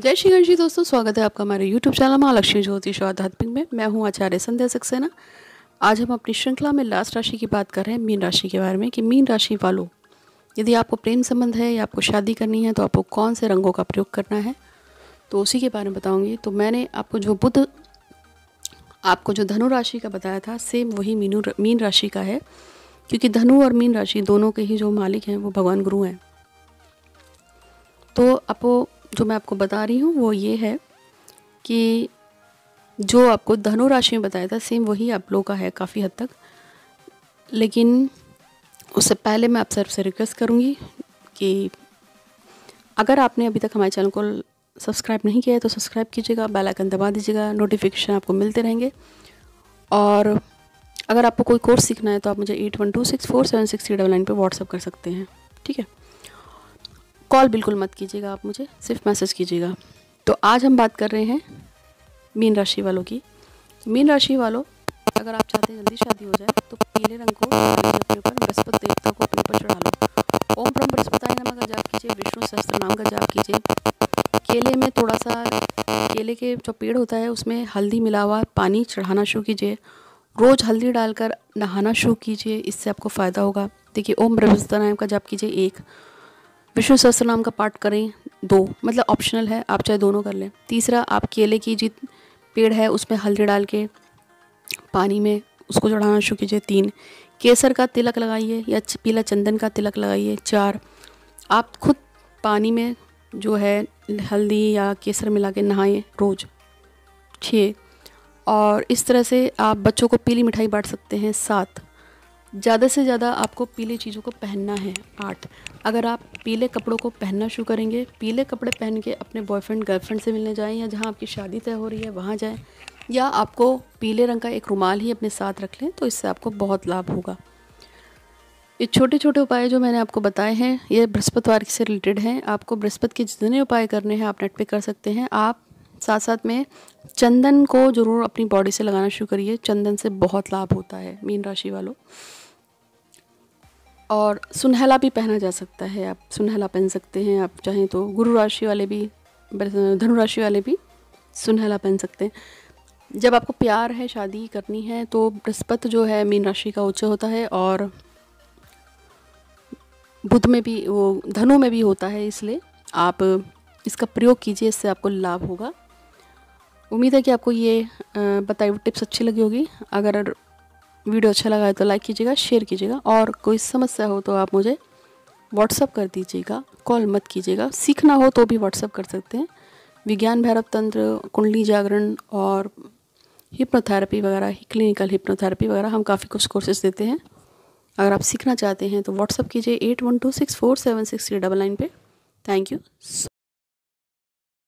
जय श्री गणेश जी दोस्तों, स्वागत है आपका हमारे YouTube चैनल माँ लक्ष्मी ज्योतिष आध्यात्मिक में। मैं हूँ आचार्य संध्या सक्सेना। आज हम अपनी श्रृंखला में लास्ट राशि की बात कर रहे हैं, मीन राशि के बारे में, कि मीन राशि वालों, यदि आपको प्रेम संबंध है या आपको शादी करनी है तो आपको कौन से रंगों का प्रयोग करना है? तो उसी के बारे में बताऊँगी। तो मैंने आपको जो बुद्ध आपको जो धनु राशि का बताया था सेम वही मीनू, मीन राशि का है। क्योंकि धनु और मीन राशि दोनों के ही जो मालिक हैं, वो भगवान गुरु हैं। तो आपको जो मैं आपको बता रही हूँ, वो ये है कि जो आपको धनु राशि में बताया था सेम वही आप लोगों का है काफ़ी हद तक। लेकिन उससे पहले मैं आप सबसे रिक्वेस्ट करूँगी कि अगर आपने अभी तक हमारे चैनल को सब्सक्राइब नहीं किया है तो सब्सक्राइब कीजिएगा बेल आइकन दबा दीजिएगा नोटिफिकेशन आपको मिलते रहेंगे। और अगर आपको कोई कोर्स सीखना है तो आप मुझे eight one two six four seven six three double nine पर व्हाट्सअप कर सकते हैं, ठीक है? कॉल बिल्कुल मत कीजिएगा आप मुझे, सिर्फ़ मैसेज कीजिएगा। तो आज हम बात कर रहे हैं मीन राशि वालों की। मीन राशि वालों, अगर आप चाहते हैं जल्दी शादी हो जाए तो पीले रंग को बृहस्पति देवता को अपने ऊपर चढ़ा लो। ओम ब्रह्म बृहस्पति नाम का जाप कीजिए, विष्णु सहस्त्र नाम का जाप कीजिए। केले में थोड़ा सा, केले के जो पेड़ होता है, उसमें हल्दी मिला हुआ, पानी चढ़ाना शुरू कीजिए। रोज़ हल्दी डालकर नहाना शुरू कीजिए, इससे आपको फ़ायदा होगा। देखिए, ओम बृहस्पति नाम का जाप कीजिए, एक। विष्णु सहस्त्र नाम का पाठ करें, दो मतलब ऑप्शनल है, आप चाहे दोनों कर लें। तीसरा, आप केले की जित पेड़ है, उसमें हल्दी डाल के, पानी में उसको चढ़ाना शुरू कीजिए। तीन, केसर का तिलक लगाइए या पीला चंदन का तिलक लगाइए। चार, आप खुद पानी में जो है, हल्दी या केसर मिला के नहाएँ रोज़। छः और इस तरह से आप बच्चों को पीली मिठाई बांट सकते हैं। सात ज़्यादा से ज़्यादा आपको पीले चीज़ों को पहनना है आठ अगर आप पीले कपड़ों को पहनना शुरू करेंगे, पीले कपड़े पहन के अपने बॉयफ्रेंड गर्लफ्रेंड से मिलने जाएँ या जहाँ आपकी शादी तय हो रही है वहाँ जाएँ, या आपको पीले रंग का एक रुमाल ही अपने साथ रख लें तो इससे आपको बहुत लाभ होगा। ये छोटे छोटे उपाय जो मैंने आपको बताए हैं, ये बृहस्पतिवार से रिलेटेड हैं। आपको बृहस्पति के जितने उपाय करने हैं, आप नेट पे कर सकते हैं। आप साथ साथ में चंदन को ज़रूर अपनी बॉडी से लगाना शुरू करिए। चंदन से बहुत लाभ होता है, मीन राशि वालों। और सुनहला भी पहना जा सकता है। आप सुनहला पहन सकते हैं। आप चाहें तो गुरु राशि वाले भी धनु राशि वाले भी सुनहला पहन सकते हैं। जब आपको प्यार है, शादी करनी है तो बृहस्पति जो है, मीन राशि का उच्च होता है और बुध में भी, वो धनु में भी होता है इसलिए आप इसका प्रयोग कीजिए, इससे आपको लाभ होगा। उम्मीद है कि आपको ये बताई हुई टिप्स अच्छी लगी होगी। अगर वीडियो अच्छा लगा है तो लाइक कीजिएगा, शेयर कीजिएगा और कोई समस्या हो तो आप मुझे व्हाट्सअप कर दीजिएगा, कॉल मत कीजिएगा। सीखना हो तो भी व्हाट्सअप कर सकते हैं। विज्ञान भैरव तंत्र, कुंडली जागरण और हिप्नोथेरेपी वगैरह क्लिनिकल हिप्नोथेरेपी वगैरह हम काफ़ी कुछ कोर्सेज देते हैं। अगर आप सीखना चाहते हैं तो व्हाट्सअप कीजिए eight one two six four seven six three double nine पर थैंक यू